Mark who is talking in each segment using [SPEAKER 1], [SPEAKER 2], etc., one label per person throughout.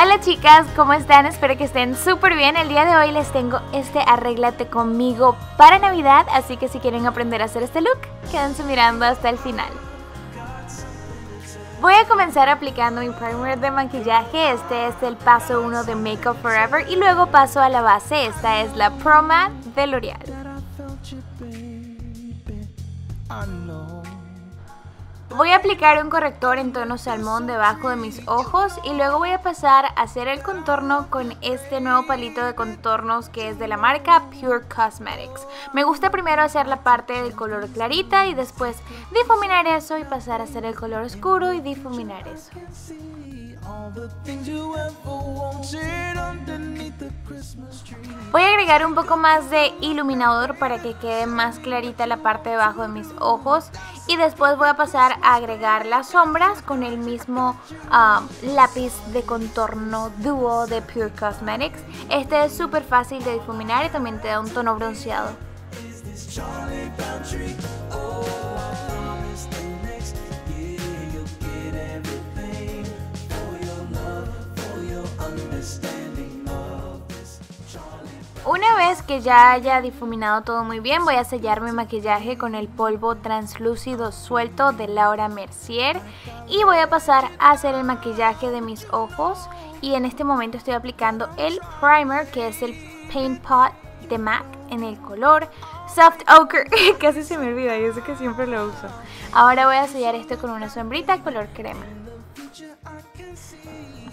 [SPEAKER 1] Hola chicas, ¿cómo están? Espero que estén súper bien. El día de hoy les tengo este arréglate conmigo para Navidad, así que si quieren aprender a hacer este look, quédense mirando hasta el final. Voy a comenzar aplicando mi primer de maquillaje, este es el paso 1 de Make Up Forever y luego paso a la base, esta es la Proma de L'Oreal. Voy a aplicar un corrector en tono salmón debajo de mis ojos y luego voy a pasar a hacer el contorno con este nuevo palito de contornos que es de la marca Pure Cosmetics. Me gusta primero hacer la parte del color clarita y después difuminar eso y pasar a hacer el color oscuro y difuminar eso. Voy a agregar un poco más de iluminador para que quede más clarita la parte debajo de mis ojos y después voy a pasar a agregar las sombras con el mismo um, lápiz de contorno Duo de Pure Cosmetics. Este es súper fácil de difuminar y también te da un tono bronceado. Una vez que ya haya difuminado todo muy bien, voy a sellar mi maquillaje con el polvo translúcido suelto de Laura Mercier y voy a pasar a hacer el maquillaje de mis ojos y en este momento estoy aplicando el primer que es el Paint Pot de MAC en el color Soft Ochre, casi se me olvida, yo sé que siempre lo uso. Ahora voy a sellar esto con una sombrita color crema.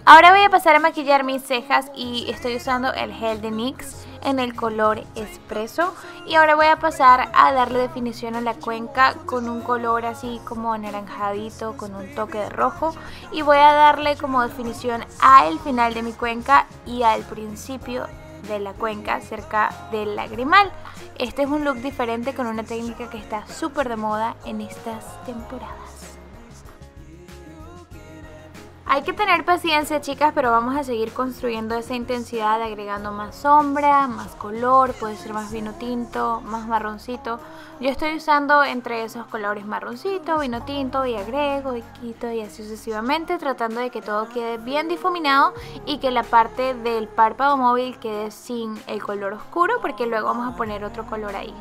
[SPEAKER 1] Ahora voy a pasar a maquillar mis cejas y estoy usando el gel de NYX en el color espresso y ahora voy a pasar a darle definición a la cuenca con un color así como anaranjadito con un toque de rojo y voy a darle como definición al final de mi cuenca y al principio de la cuenca cerca del lagrimal. Este es un look diferente con una técnica que está súper de moda en estas temporadas. Hay que tener paciencia chicas, pero vamos a seguir construyendo esa intensidad agregando más sombra, más color, puede ser más vino tinto, más marroncito. Yo estoy usando entre esos colores marroncito, vino tinto y agrego y quito y así sucesivamente tratando de que todo quede bien difuminado y que la parte del párpado móvil quede sin el color oscuro porque luego vamos a poner otro color ahí.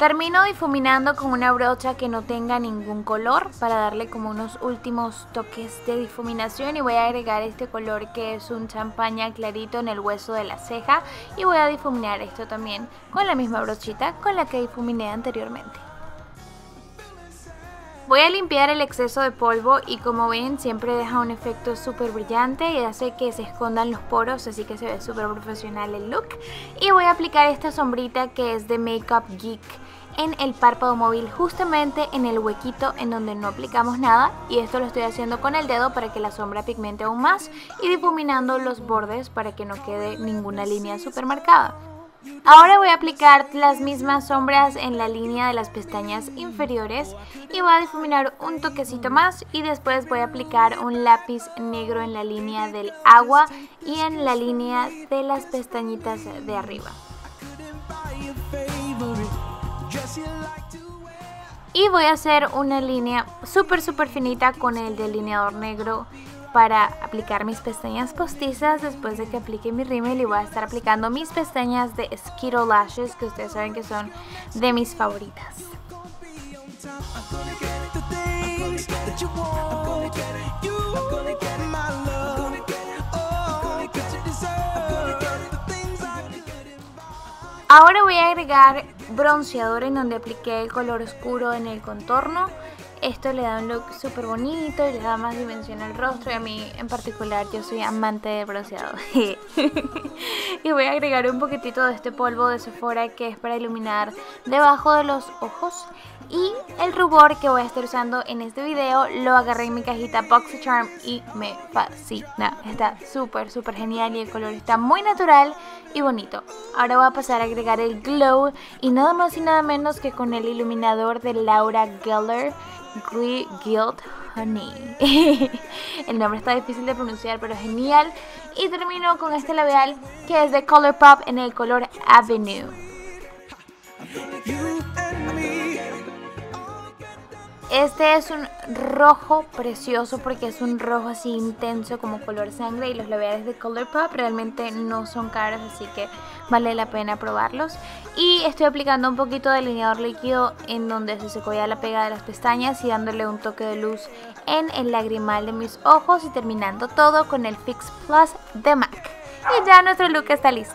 [SPEAKER 1] Termino difuminando con una brocha que no tenga ningún color para darle como unos últimos toques de difuminación y voy a agregar este color que es un champaña clarito en el hueso de la ceja y voy a difuminar esto también con la misma brochita con la que difuminé anteriormente. Voy a limpiar el exceso de polvo y como ven siempre deja un efecto súper brillante y hace que se escondan los poros así que se ve súper profesional el look. Y voy a aplicar esta sombrita que es de Makeup Geek en el párpado móvil justamente en el huequito en donde no aplicamos nada y esto lo estoy haciendo con el dedo para que la sombra pigmente aún más y difuminando los bordes para que no quede ninguna línea super marcada. Ahora voy a aplicar las mismas sombras en la línea de las pestañas inferiores y voy a difuminar un toquecito más y después voy a aplicar un lápiz negro en la línea del agua y en la línea de las pestañitas de arriba. Y voy a hacer una línea súper súper finita con el delineador negro para aplicar mis pestañas postizas después de que aplique mi rímel y voy a estar aplicando mis pestañas de Skittle Lashes que ustedes saben que son de mis favoritas. Ahora voy a agregar bronceador en donde apliqué el color oscuro en el contorno. Esto le da un look súper bonito y le da más dimensión al rostro y a mí en particular yo soy amante de bronceado. y voy a agregar un poquitito de este polvo de Sephora que es para iluminar debajo de los ojos. Y el rubor que voy a estar usando en este video lo agarré en mi cajita Charm y me fascina. Está súper súper genial y el color está muy natural y bonito. Ahora voy a pasar a agregar el glow y nada más y nada menos que con el iluminador de Laura Geller Guild Honey. el nombre está difícil de pronunciar pero genial. Y termino con este labial que es de Colourpop en el color Avenue. Este es un rojo precioso porque es un rojo así intenso como color sangre y los labiales de Colourpop realmente no son caros así que vale la pena probarlos. Y estoy aplicando un poquito de delineador líquido en donde se secó ya la pega de las pestañas y dándole un toque de luz en el lagrimal de mis ojos y terminando todo con el Fix Plus de MAC. Y ya nuestro look está listo.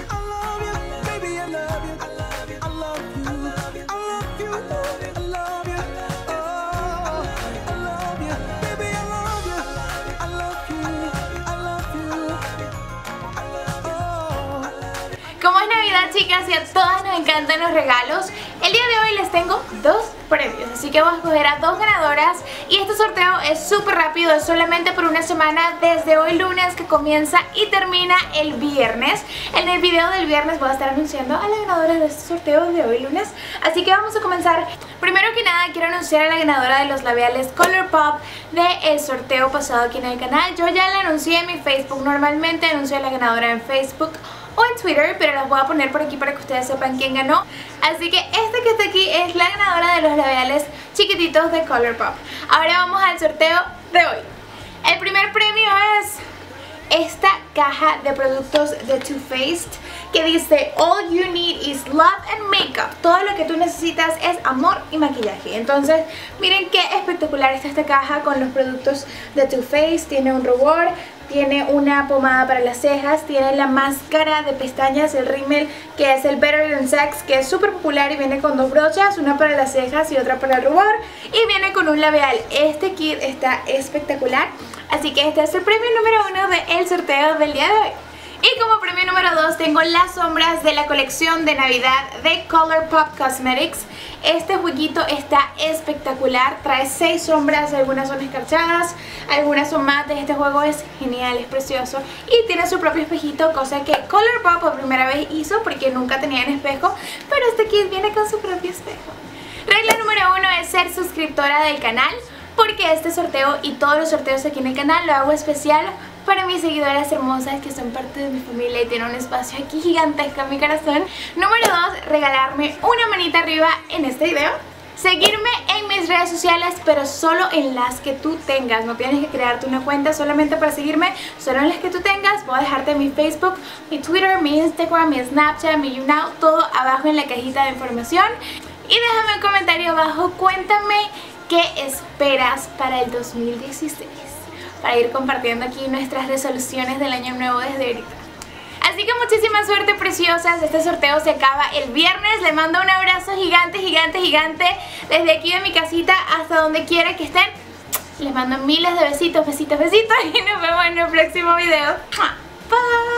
[SPEAKER 1] Chicas y a todas nos encantan los regalos, el día de hoy les tengo dos premios, así que vamos a escoger a dos ganadoras y este sorteo es súper rápido, es solamente por una semana desde hoy lunes que comienza y termina el viernes. En el video del viernes voy a estar anunciando a la ganadora de este sorteo de hoy lunes, así que vamos a comenzar. Primero que nada quiero anunciar a la ganadora de los labiales Colourpop del sorteo pasado aquí en el canal. Yo ya la anuncié en mi Facebook, normalmente anuncio a la ganadora en Facebook o en Twitter, pero las voy a poner por aquí para que ustedes sepan quién ganó. Así que esta que está aquí es la ganadora de los labiales chiquititos de Colourpop. Ahora vamos al sorteo de hoy. El primer premio es esta caja de productos de Too Faced que dice All you need is love and makeup. Todo lo que tú necesitas es amor y maquillaje. Entonces, miren qué espectacular está esta caja con los productos de Too Faced. Tiene un rubor, tiene una pomada para las cejas, tiene la máscara de pestañas, el rímel que es el Better Than Sex, que es súper popular y viene con dos brochas, una para las cejas y otra para el rubor y viene con un labial. Este kit está espectacular, así que este es el premio número uno del sorteo del día de hoy. Y como premio número 2 tengo las sombras de la colección de Navidad de Colourpop Cosmetics. Este jueguito está espectacular, trae 6 sombras, algunas son escarchadas, algunas son mates. Este juego es genial, es precioso y tiene su propio espejito, cosa que Colourpop por primera vez hizo porque nunca tenían espejo, pero este kit viene con su propio espejo. Regla número 1 es ser suscriptora del canal porque este sorteo y todos los sorteos aquí en el canal lo hago especial para mis seguidoras hermosas que son parte de mi familia y tienen un espacio aquí gigantesco en mi corazón. Número 2, regalarme una manita arriba en este video. Seguirme en mis redes sociales, pero solo en las que tú tengas. No tienes que crearte una cuenta solamente para seguirme, solo en las que tú tengas. Voy a dejarte mi Facebook, mi Twitter, mi Instagram, mi Snapchat, mi YouNow, todo abajo en la cajita de información. Y déjame un comentario abajo, cuéntame qué esperas para el 2016 para ir compartiendo aquí nuestras resoluciones del año nuevo desde ahorita. Así que muchísima suerte preciosas, este sorteo se acaba el viernes, les mando un abrazo gigante, gigante, gigante desde aquí de mi casita hasta donde quiera que estén. Les mando miles de besitos, besitos, besitos y nos vemos en el próximo video. Bye.